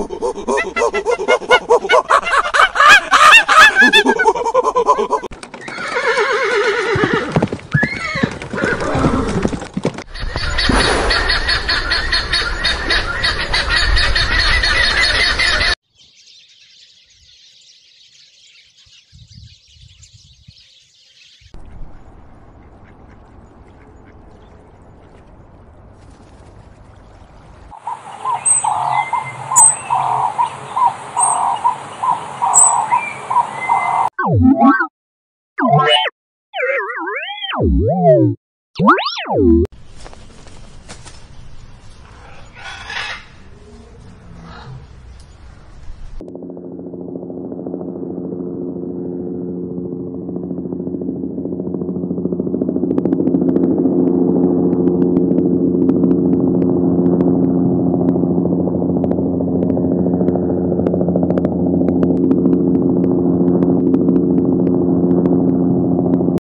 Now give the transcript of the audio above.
oh, oh, oh. Wow.